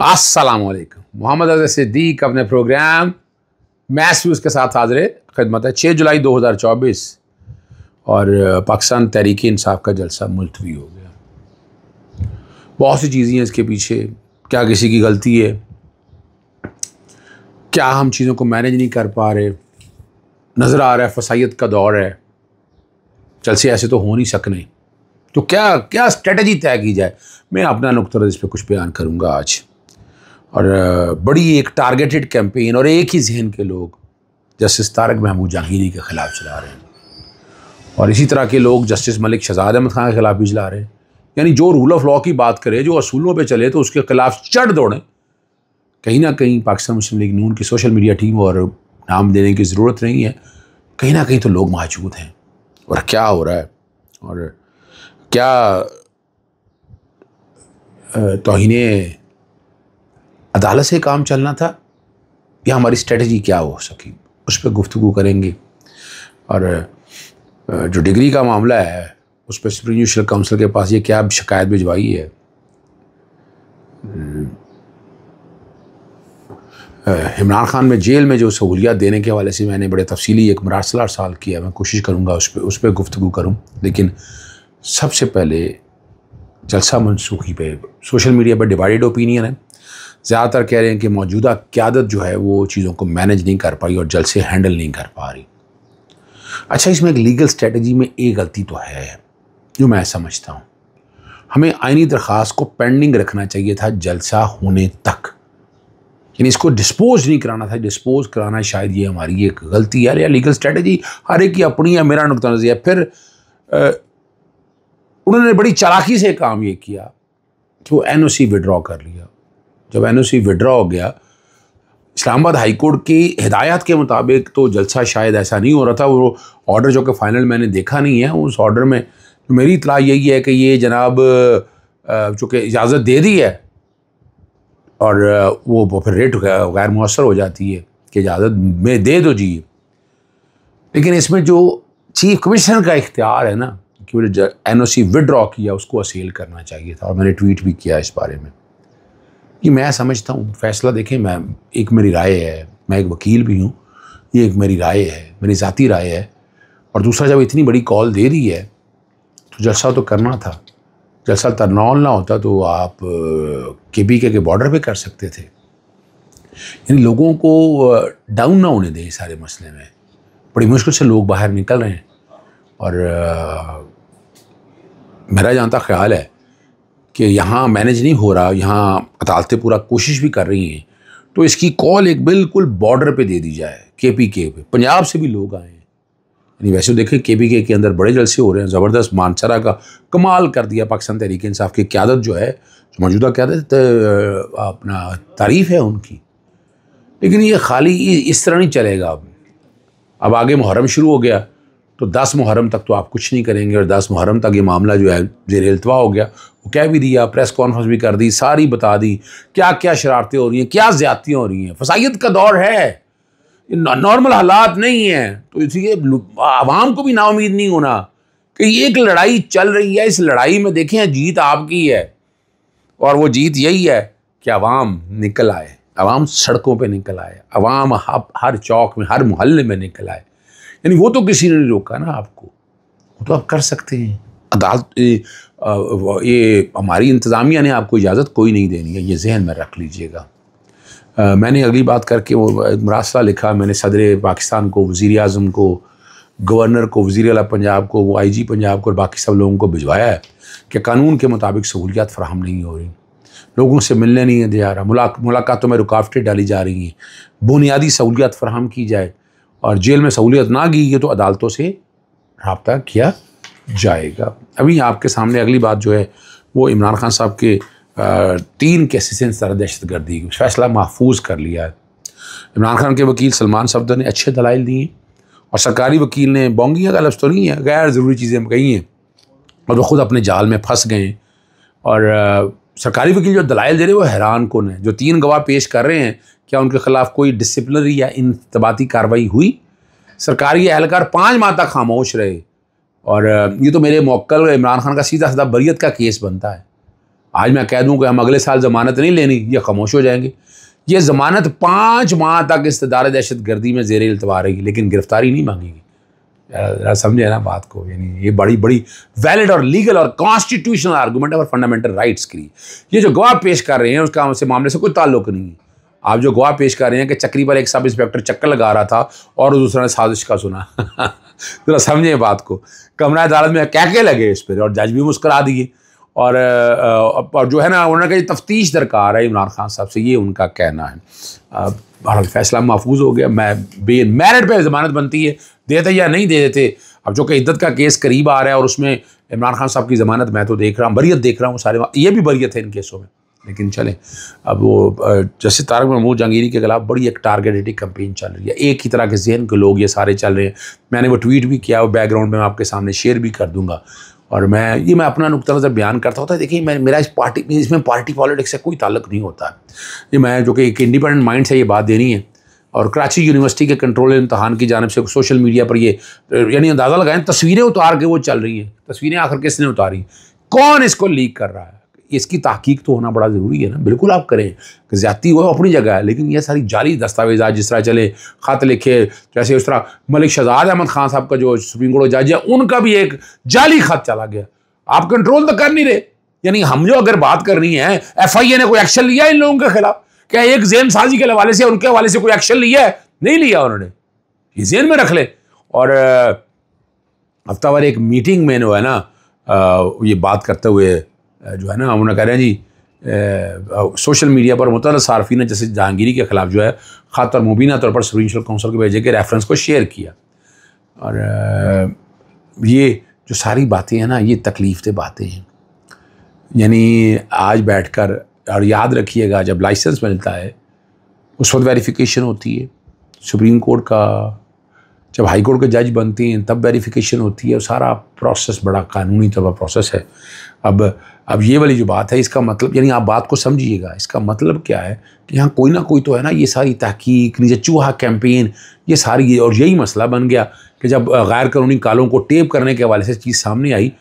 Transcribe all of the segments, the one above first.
वालेकुम मोहम्मद अजहर सिद्दीक अपने programme match news के साथ हाजिर खिदमत है। छः जुलाई 2024 और पाकिस्तान तहरीक इंसाफ का जलसा मुलतवी हो गया। बहुत सी चीज़ें हैं इसके पीछे। क्या किसी की गलती है? क्या हम चीज़ों को मैनेज नहीं कर पा रहे? नज़र आ रहा है फसाइत का दौर है। जलसे ऐसे तो हो नहीं सकने। तो क्या क्या स्ट्रेटजी तय की जाए? मैं अपना नुकतर इस पर कुछ बयान करूँगा आज। और बड़ी एक टारगेटेड कैंपेन और एक ही जहन के लोग जस्टिस तारक महमूद जहांगीरी के ख़िलाफ़ चला रहे हैं। और इसी तरह के लोग जस्टिस मलिक शहजाद अहमद खान के ख़िलाफ़ भी चला रहे हैं। यानी जो रूल ऑफ़ लॉ की बात करे, जो असूलों पर चले तो उसके ख़िलाफ़ चढ़ दौड़ें। कहीं ना कहीं पाकिस्तान मुस्लिम लीग नून की सोशल मीडिया टीम और नाम देने की ज़रूरत नहीं है। कहीं ना कहीं तो लोग मौजूद हैं। और क्या हो रहा है? और क्या तोहन अदालत से काम चलना था, या हमारी स्ट्रेटजी क्या हो सकी? उस पर गुफ्तु करेंगे। और जो डिग्री का मामला है, उस पर सुप्रीम जुडिशल काउंसिल के पास ये क्या शिकायत भिजवाई है? इमरान खान में जेल में जो सहूलियात देने के हवाले से मैंने बड़े तफसीली एक मरासला साल किया मैं कोशिश करूँगा उस पर उस पर गुफ्तु करूँ। लेकिन सबसे पहले जलसा मनसूखी पे, सोशल मीडिया पर डिवाइडेड ओपिनियन है। ज़्यादातर कह रहे हैं कि मौजूदा क्यादत जो है वो चीज़ों को मैनेज नहीं कर पाई और जल से हैंडल नहीं कर पा रही। अच्छा इसमें एक लीगल स्ट्रेटजी में एक गलती तो है, जो मैं समझता हूँ। हमें आइनी दरख्वास्त को पेंडिंग रखना चाहिए था जलसा होने तक। यानी इसको डिस्पोज नहीं कराना था डिस्पोज कराना शायद ये हमारी एक गलती है, या लीगल स्ट्रेटजी हर एक की अपनी है, मेरा नुकता नज़रिया फिर उन्होंने बड़ी चालाकी से काम ये किया कि वो एन ओ सी विड्रॉ कर लिया। जब एन विड्रॉ हो गया, इस्लामाबाद हाई कोर्ट की हिदायत के मुताबिक तो जलसा शायद ऐसा नहीं हो रहा था, वो ऑर्डर जो कि फ़ाइनल मैंने देखा नहीं है, उस ऑर्डर में तो मेरी इतला यही है कि ये जनाब चूँकि इजाज़त दे दी है, और वो फिर रेट गैर मौसर हो जाती है कि इजाज़त में दे दो जी। लेकिन इसमें जो चीफ कमिश्नर का इख्तियार है ना, कि वो एन ओ सी विड्रॉ किया, उसको असील करना चाहिए था, और मैंने ट्वीट भी किया इस बारे में। कि मैं समझता हूँ, फैसला देखें, मैं, एक मेरी राय है, मैं एक वकील भी हूँ, ये एक मेरी राय है, मेरी ज़ाती राय है, और दूसरा जब इतनी बड़ी कॉल दे रही है तो जलसा तो करना था। जलसा तरनौल ना होता तो आप के बी के बॉर्डर पे कर सकते थे। यानी लोगों को डाउन ना होने दें सारे मसले में। बड़ी मुश्किल से लोग बाहर निकल रहे हैं। और मेरा जानता ख्याल है कि यहाँ मैनेज नहीं हो रहा, यहाँ अदालतें पूरा कोशिश भी कर रही हैं तो इसकी कॉल एक बिल्कुल बॉर्डर पे दे दी जाए के पी के पे। पंजाब से भी लोग आए हैं। यानी वैसे देखें के पी के के अंदर बड़े जलसे हो रहे हैं, ज़बरदस्त मानसरा का कमाल कर दिया पाकिस्तान तहरीक इंसाफ की क्यादत जो है मौजूदा क्यादत अपना तारीफ़ है उनकी। लेकिन ये खाली इस तरह नहीं चलेगा अब। अब आगे मुहर्रम शुरू हो गया। तो दस मुहर्रम तक तो आप कुछ नहीं करेंगे और दस मुहर्रम तक ये मामला जो है जेर अल्तवा हो गया। वो कह भी दिया, प्रेस कॉन्फ्रेंस भी कर दी, सारी बता दी क्या क्या शरारतें हो रही हैं, क्या ज़्यादतियाँ हो रही हैं? फसाइत का दौर है। नॉर्मल हालात नहीं हैं। तो इसलिए आवाम को भी नाउमीद नहीं होना कि एक लड़ाई चल रही है, इस लड़ाई में देखें, जीत आपकी है। और वो जीत यही है कि आवाम निकल आए। आवाम सड़कों पे निकल आए। आवाम हर चौक में, हर मोहल्ले में निकल आए। यानी वो तो किसी ने नहीं रोका ना आपको। वो तो आप कर सकते हैं। अदालत ये हमारी इंतज़ामिया ने आपको इजाज़त कोई नहीं देनी है ये जहन में रख लीजिएगा। मैंने अगली बात करके वो मरासला लिखा मैंने सदर पाकिस्तान को वज़ी अजम को गवर्नर को वज़ी अला पंजाब को वो आई जी पंजाब को और बाकी सब लोगों को भिजवाया है कि कानून के मुताबिक सहूलियात फ़राहम नहीं हो रही। लोगों से मिलने नहीं दिया जा रहा। मुलाक मुलाकातों में रुकावटें डाली जा रही हैं। बुनियादी सहूलियात फ़राहम की जाए और जेल में सहूलियत ना की है तो अदालतों से रबता किया जाएगा। अभी आपके सामने अगली बात जो है, वो इमरान खान साहब के तीन केसेस तरह दहशत गर्दी, फैसला महफूज कर लिया है। इमरान खान के वकील सलमान सफदर ने अच्छे दलाइल दिए और सरकारी वकील ने बोंगिया का लफ्ज़ तो नहीं है, गैर ज़रूरी चीज़ें कही हैं और वो ख़ुद अपने जाल में फंस गए और सरकारी वकील जो दलाइल दे रहे हैं, वो हैरान कौन है? जो तीन गवाह पेश कर रहे हैं, क्या उनके खिलाफ कोई डिसिप्लिनरी या इंतबाती कार्रवाई हुई? सरकारी एहलकार पाँच माह तक खामोश रहे। और, ये तो मेरे मौकल इमरान खान का सीधा सीधा बरीत का केस बनता है। आज मैं कह दूँ कि हम अगले साल ज़मानत नहीं लेनी, ये खामोश हो जाएँगे। ये ज़मानत पाँच माह तक इस्तदार दहशत गर्दी में जेर अल्तवा रही लेकिन गिरफ्तारी नहीं मांगेगी। समझे ना बात को, यानी ये बड़ी बड़ी वैलिड और लीगल और कॉन्स्टिट्यूशनल आर्गूमेंट और फंडामेंटल राइट्स के लिए। ये जो गवाह पेश कर रहे हैं, उसका हमसे मामले से कोई ताल्लुक नहीं है। आप जो गवाह पेश कर रहे हैं कि चक्री पर एक सब इंस्पेक्टर चक्कर लगा रहा था, और दूसरा ने साजिश का सुना। जरा समझे बात को। कमरा अदालत में क्या क्या लगे इस पर, और जज भी मुस्करा दिए। और, और जो है ना उन्होंने कहा तफ्तीश दरकार है इमरान खान साहब से ये उनका कहना है। भारत फैसला महफूज हो गया। मैं बे मेरिट पर ज़मानत बनती है। देते या नहीं दे देते अब जो कि इद्दत का केस करीब आ रहा है और उसमें इमरान खान साहब की ज़मानत मैं तो देख रहा हूँ बरीत देख रहा हूँ सारे ये भी बरीत है इन केसों में। लेकिन चलें अब वो जैसे तारक महमूद जहांगीरी के खिलाफ बड़ी एक टारगेटेड कंपेन चल रही है। एक ही तरह के जहन के लोग ये सारे चल रहे हैं। मैंने वो ट्वीट भी किया वो बैकग्राउंड में मैं आपके सामने शेयर भी कर दूँगा। और मैं, ये मैं अपना नुकता नज़र बयान करता होता है देखिए, मैं, मेरा इस पार्टी इसमें पार्टी पॉलिटिक्स से कोई ताल्लुक नहीं होता। ये मैं, जो कि एक इंडिपेंडेंट माइंड से ये बात देनी है। और कराची यूनिवर्सिटी के कंट्रोल इम्तहान की जानब से सोशल मीडिया पर ये, यानी अंदाज़ा लगाएँ, तस्वीरें उतार के वो चल रही हैं। तस्वीरें आखिर किसने उतारी? कौन इसको लीक कर रहा है? इसकी तहकीक तो होना बड़ा ज़रूरी है ना। बिल्कुल आप करें, कि ज़्यादती वो अपनी जगह है, लेकिन ये सारी जाली दस्तावेजा जिस तरह चले, ख़त लिखे, जैसे उस तरह मलिक शहजाद अहमद खान साहब का जो सुप्रीम कोर्ट जज है, उनका भी एक जाली खत चला गया। आप कंट्रोल तो कर नहीं रहे। यानी हम जो अगर बात करनी है एफ़ आई ए ने कोई एक्शन लिया इन लोगों के खिलाफ? क्या एक जेन साजी के हवाले से, उनके हवाले से कोई एक्शन लिया है? नहीं लिया उन्होंने। ये जेन में रख ले। और हफ्तावार एक मीटिंग में जो है ना ये बात करते हुए जो है ना, उन्होंने कह रहे हैं जी सोशल मीडिया पर मुतल ने जैसे जहांगीरी के ख़िलाफ़ जो है ख़ास और मुबीना तौर पर सुप्रीम काउंसिल के भेजे के रेफरेंस को शेयर किया। और ये जो सारी बातें हैं ना, ये तकलीफ़ दे बातें हैं। यानी आज बैठकर, और याद रखिएगा, जब लाइसेंस मिलता है, उस वक्त वेरिफिकेशन होती है, सुप्रीम कोर्ट का, जब हाई कोर्ट के जज बनते हैं, तब वेरिफिकेशन होती है सारा प्रोसेस, बड़ा कानूनी तौर पर प्रोसेस है। अब अब ये वाली जो बात है, इसका मतलब यानी आप बात को समझिएगा, इसका मतलब क्या है कि यहाँ कोई ना कोई तो है ना, ये सारी तहकीक नीचे चूहा कैंपेन ये सारी ये, और यही मसला बन गया कि जब गैर कानूनी कालों को टेप करने के हवाले से चीज़ सामने आई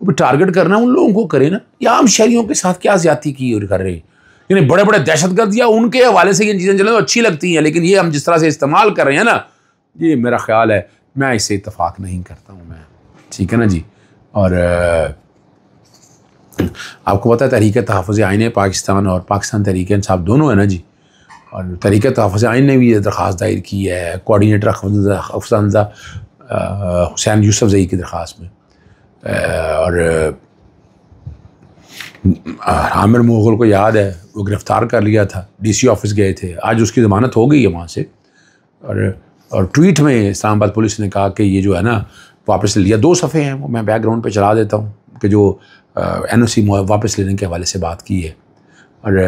वो टारगेट करना उन लोगों को करे ना, या आम शहरीों के साथ क्या ज़्यादा की और कर रहे हैं? यानी बड़े बड़े दहशत गर्द या उनके हवाले से ये चीज़ें चलें तो अच्छी लगती हैं, लेकिन ये हम जिस तरह से इस्तेमाल कर रहे हैं ना, ये मेरा ख्याल है, मैं इससे इतफाक़ नहीं करता हूँ मैं। ठीक है ना जी? और आपको पता है तहरीक तहफ़ आइन पाकिस्तान और पाकिस्तान तहरीक इंसाफ दोनों है ना जी। और तहरीक तहफ़ आइन ने भी ये दरख्वास्त दायर की है कोऑर्डिनेटर अफसंदा हुसैन यूसफ जई की दरख्वास्त में। और आमिर मुगल को याद है, वो गिरफ़्तार कर लिया था डीसी ऑफ़िस गए थे। आज उसकी ज़मानत हो गई है वहाँ से। और और ट्वीट में इस्लामाबाद पुलिस ने कहा कि ये जो है ना, वापस लिया। दो सफ़े हैं वो, मैं बैकग्राउंड पे चला देता हूँ कि जो एन ओ सी वापस लेने के हवाले से बात की है। और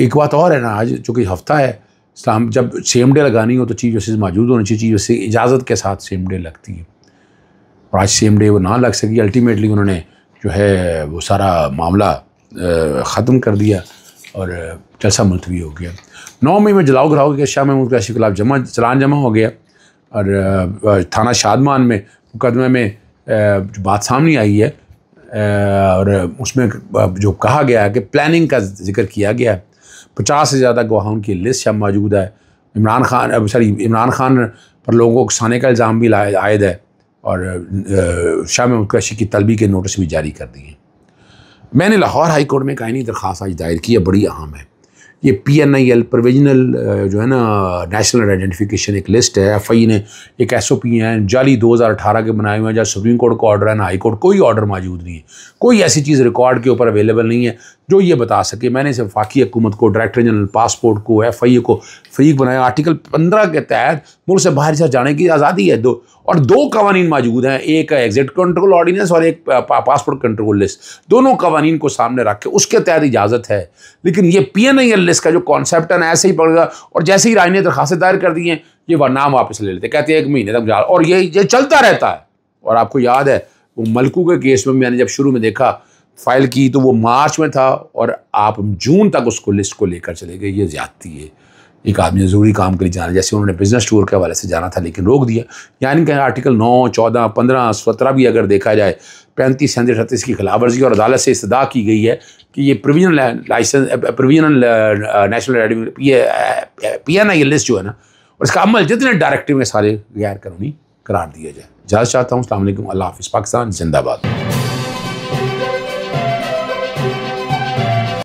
एक बात और है ना, आज चूँकि हफ़्ता है इस्लाम जब सेम डे लगानी हो तो चीफ जस्टिस मौजूद होनी चाहिए चीफ जस्टिस इजाज़त के साथ सेम डे लगती है। और आज सेम डे वो ना लग सकी अल्टीमेटली उन्होंने जो है वो सारा मामला ख़त्म कर दिया और जलसा मुलतवी हो गया। नौ मई में जलाओ घराव के शाह महमूद कैशी खिलाफ जमा, चलान जमा हो गया। और थाना शादमान में, मुकदमे में जो बात सामने आई है और उसमें जो कहा गया है कि प्लानिंग का ज़िक्र किया गया है, पचास से ज़्यादा गवाहों की लिस्ट अब मौजूद है। इमरान खान सॉरी, इमरान खान पर लोगों को उकसाने का इल्ज़ाम भी आयद है और शाह महमूद की तलबी के नोटिस भी जारी कर दिए मैंने लाहौर हाई कोर्ट में कायनी दरख्वास्त आज दायर की है, बड़ी अहम है। ये P N I L provisional जो है ना नेशनल आइडेंटिफिकेशन एक लिस्ट है। एफ़ आई ने एक एस ओ पी हैं, जाली दो हज़ार अठारह के बनाए हुए हैं, जहाँ सुप्रीम कोर्ट का ऑर्डर है ना हाई कोर्ट कोई ऑर्डर मौजूद नहीं है। कोई ऐसी चीज़ रिकॉर्ड के ऊपर अवेलेबल नहीं है। जो ये बता सके, मैंने इसे वफाकी हुकूमत को, डायरेक्टर जनरल पासपोर्ट को एफ़ आई ए को फरीक बनाया। आर्टिकल पंद्रह के तहत मुल्क से बाहर से जाने की आज़ादी है। दो, और दो कवानीन मौजूद हैं। एक एग्जिट कंट्रोल ऑर्डिनेंस और एक पासपोर्ट कंट्रोल लिस्ट दोनों कवानीन को सामने रख के उसके तहत इजाज़त है। लेकिन ये P N I L list का जो कॉन्सेप्ट है ना, ऐसे ही पड़ेगा और जैसे ही ने दरखास्त दायर कर दी हैं, ये वह नाम वापस ले लेते कहते हैं एक महीने तक जा और ये ये चलता रहता है। और आपको याद है, वो मलकू के केस में मैंने जब शुरू में देखा फ़ाइल की तो वो मार्च में था और आप जून तक उसको लिस्ट को लेकर चले गए, ये ज्यादती है एक आदमी ने ज़रूरी काम के लिए जाना, जैसे उन्होंने बिज़नेस टूर के हवाले से जाना था, लेकिन रोक दिया। यानी कि आर्टिकल नौ, चौदह, पंद्रह, सत्रह भी अगर देखा जाए, पैंतीस, सैंतीस, अड़तीस की खिलाफ वर्जी और अदालत से इस्तः की गई है कि ये provisional license provisional national P N I list जो है ना, और इसका अमल जितने डायरेक्टिव में सारे गैर कानूनी करार दिया जाए। इजाज़त चाहता हूँ अल्लाह हाफिज़, पाकिस्तान, जिंदाबाद।